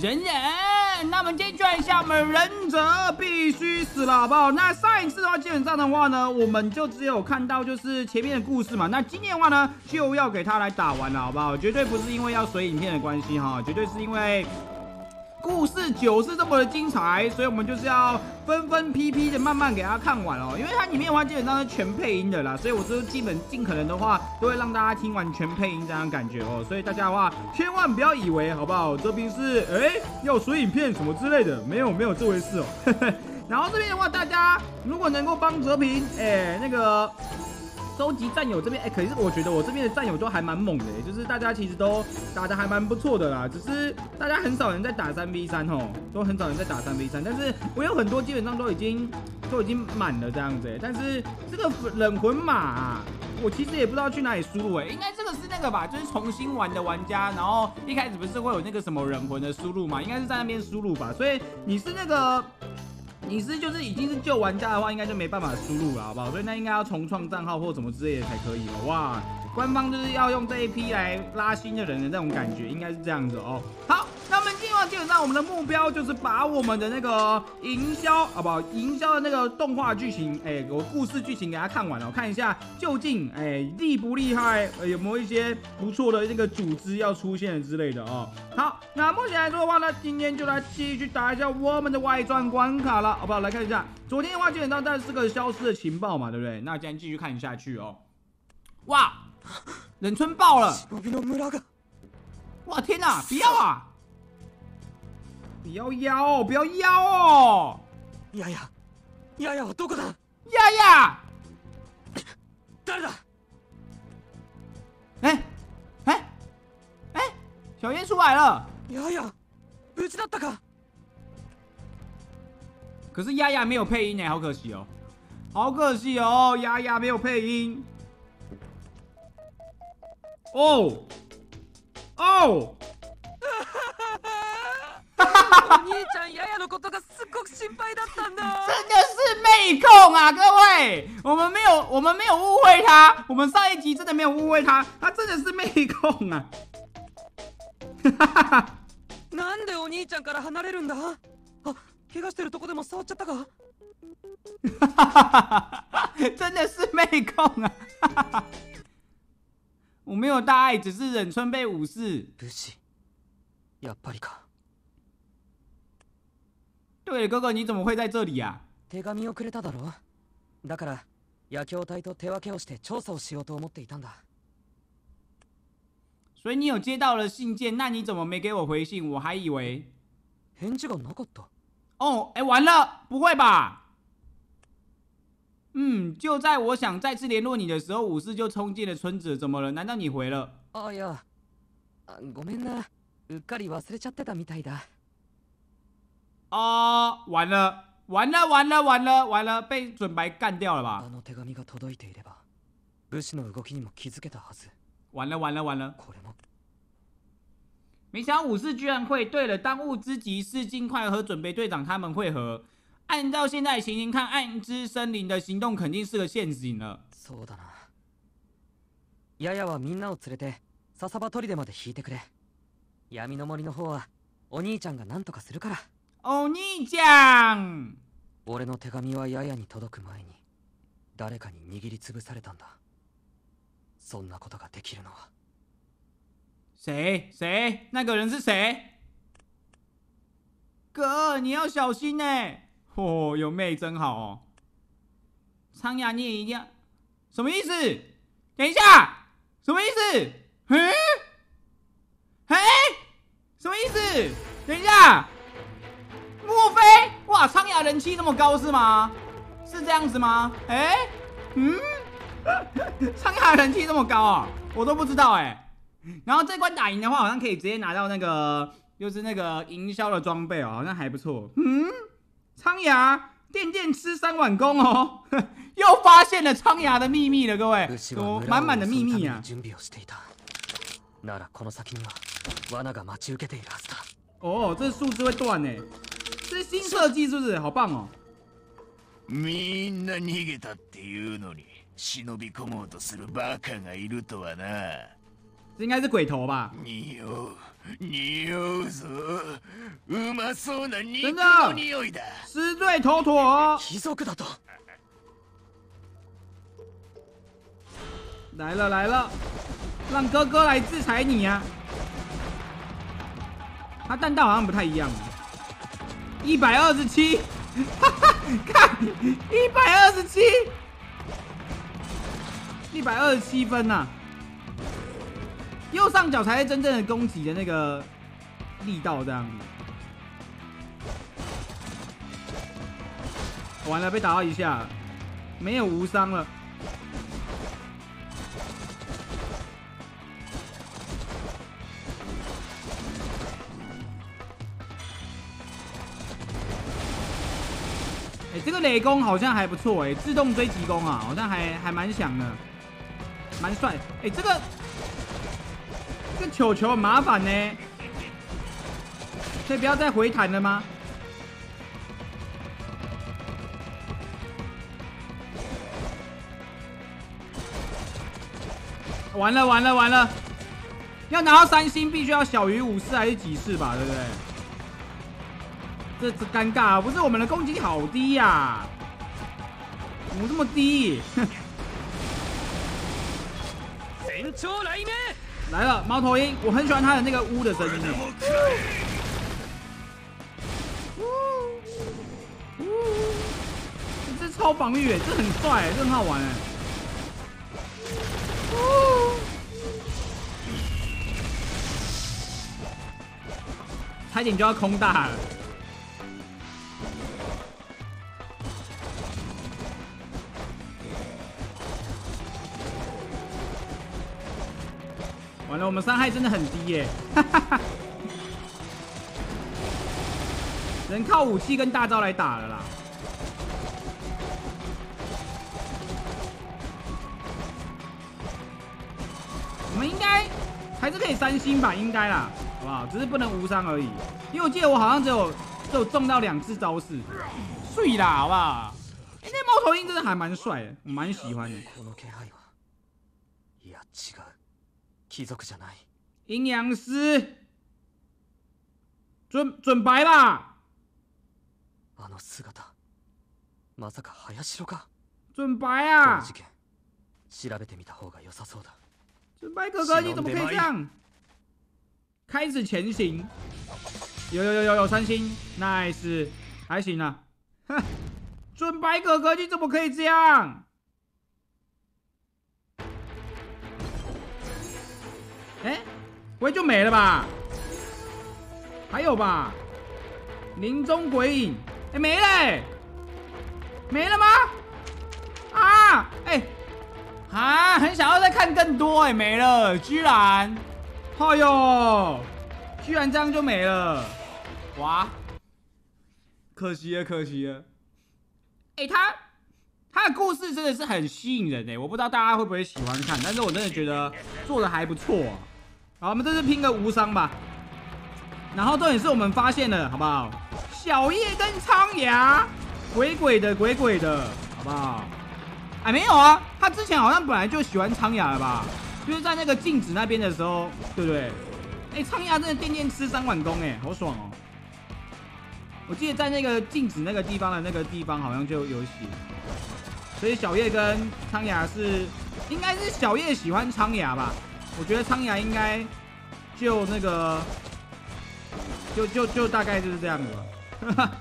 忍忍，那我们今天转一下，我们忍者必须死了，好不好？那上一次的话，基本上的话呢，我们就只有看到就是前面的故事嘛。那今天的话呢，就要给他来打完了，好不好？绝对不是因为要水影片的关系哈，绝对是因为。故事九是这么的精彩，所以我们就是要分分批批的慢慢给大家看完哦。因为它里面的话基本上是全配音的啦，所以我是基本尽可能的话都会让大家听完全配音这样感觉哦。所以大家的话千万不要以为好不好？这边是哎要水影片什么之类的，没有没有这回事哦。然后这边的话，大家如果能够帮泽平哎那个。收集战友这边，哎，可是我觉得我这边的战友都还蛮猛的，就是大家其实都打的还蛮不错的啦，只是大家很少人在打三 v 三哦，都很少人在打三 v 三，但是我有很多基本上都已经都已经满了这样子，但是这个冷魂马，我其实也不知道去哪里输入，哎，应该这个是那个吧，就是重新玩的玩家，然后一开始不是会有那个什么冷魂的输入嘛，应该是在那边输入吧，所以你是那个。你是就是已经是旧玩家的话，应该就没办法输入了，好不好？所以那应该要重创账号或什么之类的才可以了。哇，官方就是要用这一批来拉新的人的那种感觉，应该是这样子哦。好。那么今晚基本上我们的目标就是把我们的那个营销，好不好？营销的那个动画剧情，哎，我故事剧情给大家看完了，看一下究竟哎厉不厉害，有没有一些不错的那个组织要出现之类的哦。好，那目前来说的话呢，今天就来继续打一下我们的外传关卡了，好不好？来看一下，昨天的话基本上但是个消失的情报嘛，对不对？那今天继续看下去哦。哇，冷村爆了！哇天哪，不要啊！不要妖哦！不要妖哦！丫丫，丫丫，どこだ？丫丫，誰だ？哎哎哎，小燕出来了！丫丫，無事だったか？可是丫丫没有配音呢，好可惜哦，好可惜哦，丫丫没有配音。哦哦。 兄ちゃん丫丫のことがすごく心配だったんだ。真的是妹控啊，各位，我们没有，我们没有误会他，我们上一集真的没有误会他，他真的是妹控啊。哈哈哈。なんでお兄ちゃんから離れるんだ？あ、怪我してるとこでも触っちゃったか？哈哈哈哈真的是妹控啊！哈哈哈。我没有大碍，只是忍春被武士。不是，やっぱりか。 对，哥哥，你怎么会在这里啊？手紙をくれただろ。だから野鳥隊と手分けをして調査をしようと思っていたんだ。所以你有接到了信件，那你怎么没给我回信？我还以为返事がなかった。哦，哎，完了，不会吧？嗯，就在我想再次联络你的时候，武士就冲进了村子。怎么了？难道你回了？あいや、ごめんな。うっかり忘れちゃってたみたいだ。 啊，完了，完了，完了，完了，完了，被准白干掉了吧？完了，完了，完了！没想到武士居然会。对了，当务之急是尽快和准备队长他们会合。按照现在情形看，暗之森林的行动肯定是个陷阱了。そうだな。ややはみんなを連れて笹場砦まで引いてくれ。闇の森の方はお兄ちゃんが何とかするから。 お兄ちゃん。俺の手紙はややに届く前に誰かに握りつぶされたんだ。そんなことができるのは。谁谁那个人是谁哥你要小心呢哦有妹真好哦苍牙你也一定要什么意思。等一下什么意思。嗯嘿什么意思。等一下哇，苍牙人气这么高是吗？是这样子吗？哎，嗯，苍牙人气这么高啊，我都不知道哎。然后这关打赢的话，好像可以直接拿到那个，就是那个营销的装备哦，好像还不错。嗯，苍牙电电吃三碗公哦，又发现了苍牙的秘密了，各位，满满的秘密啊。哦，这树枝会断呢。这新设计是不是好棒哦？みんな逃げたっていうのに忍び込もうとするバカがいるとはな。 这应该是鬼头吧？匂う匂うぞうまそうな肉真的の匂いだ狮队头陀貴族だと来了来了，让哥哥来制裁你啊！他弹道好像不太一样， 一百二十七，哈哈，看一百二十七，一百二十七分呐、右上角才是真正的攻击的那个力道，这样子。完了，被打到一下，没有无伤了。雷公好像还不错哎、自动追击弓啊，好像还还蛮响的，蛮帅。哎、这个这个球球很麻烦呢、可以不要再回弹了吗？完了完了完了！要拿到三星，必须要小于五次还是几次吧？对不对？这这尴尬啊！不是我们的攻击力好低呀、怎么这么低？哼全長雷鸣来了，猫头鹰，我很喜欢它的那个呜的声音で耶。も食らえ这超防御耶，这很帅耶，这很好玩哎。差点就要空大了。 完了，我们伤害真的很低耶，只能靠武器跟大招来打了啦。我们应该还是可以三星吧，应该啦，好不好？只是不能无伤而已，因为我记得我好像只有只有中到两次招式，碎啦，好不好？哎、那猫头鹰真的还蛮帅的，我蛮喜欢的。貴族じゃない。阴阳师，准准白吧，あの姿。まさか林代か。准白こ啊の事，件。調べてみた方が良さそうだ。准白哥哥你怎么可以这样？开始前行，有有有有有三星，nice，还行啊。哼，准白哥哥你怎么可以这样？哎、不会就没了吧？还有吧？林中鬼影，哎、没了、欸，没了吗？啊，哎、啊，很想要再看更多哎、没了，居然，哎呦，居然这样就没了，哇，可惜了，可惜了。哎、他他的故事真的是很吸引人哎、我不知道大家会不会喜欢看，但是我真的觉得做的还不错、好，我们这次拼个无伤吧。然后重点是我们发现了，好不好？小叶跟苍牙，鬼鬼的，鬼鬼的，好不好？哎，没有啊，他之前好像本来就喜欢苍牙了吧？就是在那个镜子那边的时候，对不对？哎，苍牙真的天天吃三碗公，哎，好爽哦！我记得在那个镜子那个地方的那个地方好像就有写，所以小叶跟苍牙是，应该是小叶喜欢苍牙吧？我觉得苍牙应该就那个，就就就大概就是这样子吧。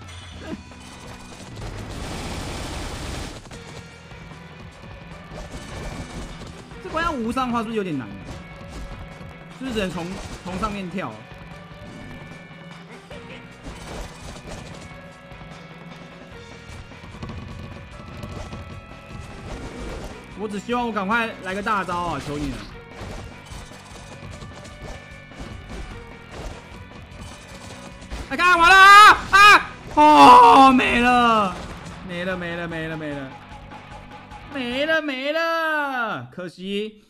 这关要无伤的话，是不是有点难？是不是只能从从上面跳？我只希望我赶快来个大招啊！求你了。来看完了啊啊！哦，没了，没了，没了，没了，没了，没了，没了，可惜。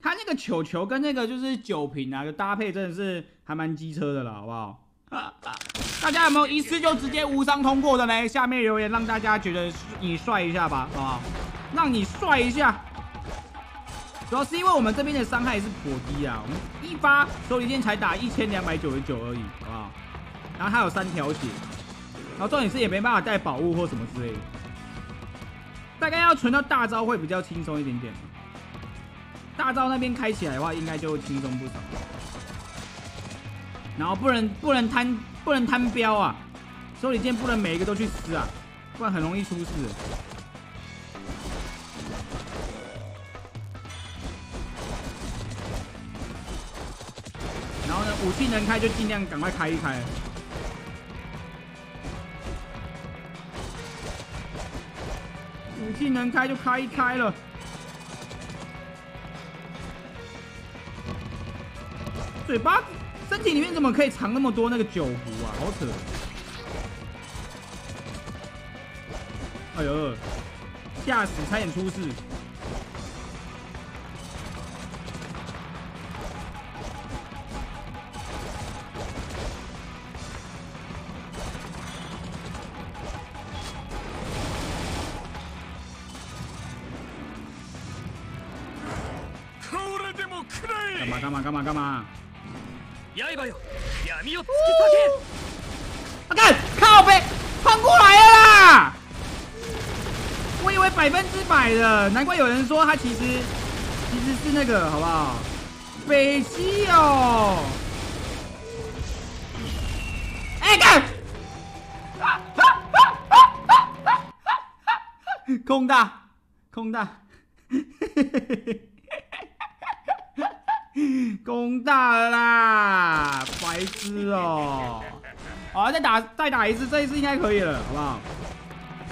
他那个球球跟那个就是酒瓶啊，的搭配真的是还蛮机车的了，好不好？大家有没有一次就直接无伤通过的呢？下面留言让大家觉得你帅一下吧，好不好？让你帅一下。主要是因为我们这边的伤害是颇低啊，我们一发手里剑才打一千两百九十九而已，好不好？然后还有三条血，然后重点是也没办法带宝物或什么之类的，大概要存到大招会比较轻松一点点。大招那边开起来的话，应该就轻松不少。然后不能不能贪不能贪标啊，手里剑不能每一个都去撕啊，不然很容易出事。然后呢，武器能开就尽量赶快开一开。技能开就开一开了。嘴巴、身体里面怎么可以藏那么多那个酒壶啊？好扯！哎呦，吓死，差点出事！闇を突き啊干！靠背翻过来了啦！我以为百分之百的，难怪有人说他其实其实是那个，好不好？北西哦！哎干！空大，空大，攻大了啦！白痴哦！好，再打再打一次，这一次应该可以了，好不好？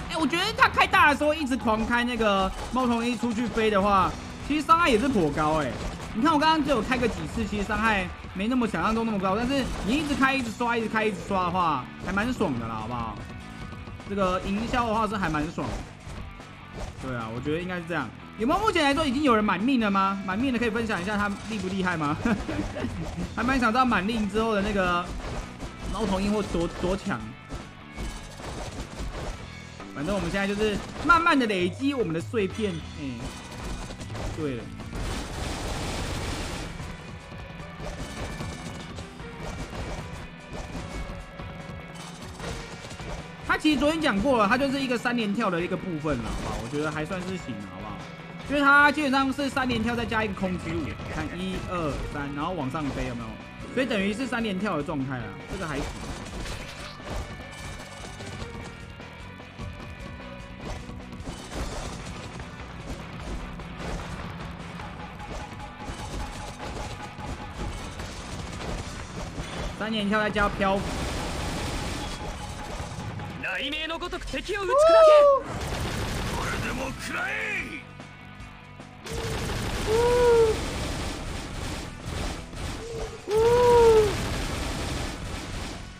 哎、我觉得他开大的时候一直狂开那个猫头鹰出去飞的话，其实伤害也是颇高哎、你看我刚刚只有开个几次，其实伤害没那么想象中那么高，但是你一直开、一直刷、一直开、一直刷的话，还蛮爽的啦，好不好？这个营销的话是还蛮爽的。对啊，我觉得应该是这样。有没有目前来说已经有人满命了吗？满命的可以分享一下他厉不厉害吗？还蛮想知道满命之后的那个猫头鹰或多多强。反正我们现在就是慢慢的累积我们的碎片。哎、对了。他其实昨天讲过了，他就是一个三连跳的一个部分了，好吧？我觉得还算是行，好不好？因为它基本上是三连跳再加一个空之舞，看一二三，然后往上飞，有没有？所以等于是三连跳的状态啊，这个还行。三连跳再加漂浮，雷鳴のごとく敵を打ち砕これでもくらえ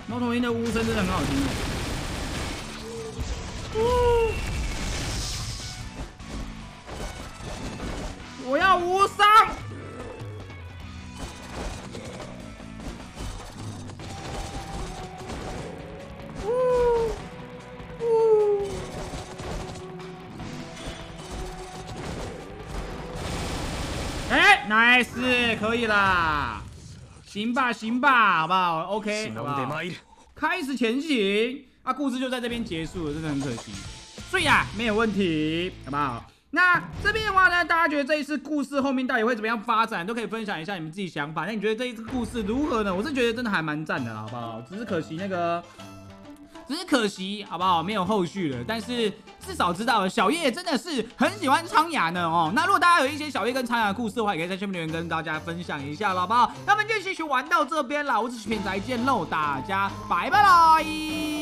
猫头鹰的呜声真的很好听的。我要无伤。，nice，可以啦，行吧，行吧，好不好け？OK，好不好？忍んで参る开始前行，啊，故事就在这边结束了，真的很可惜。所以啊，没有问题，好不好？那这边的话呢，大家觉得这一次故事后面到底会怎么样发展，都可以分享一下你们自己想法。那你觉得这一次故事如何呢？我是觉得真的还蛮赞的啦，好不好？只是可惜那个，只是可惜，好不好？没有后续了。但是 至少知道小叶真的是很喜欢苍牙呢哦。那如果大家有一些小叶跟苍牙的故事的话，也可以在下面留言跟大家分享一下，好不好？那我们就继续玩到这边啦，我是片仔见喽，大家拜拜啦！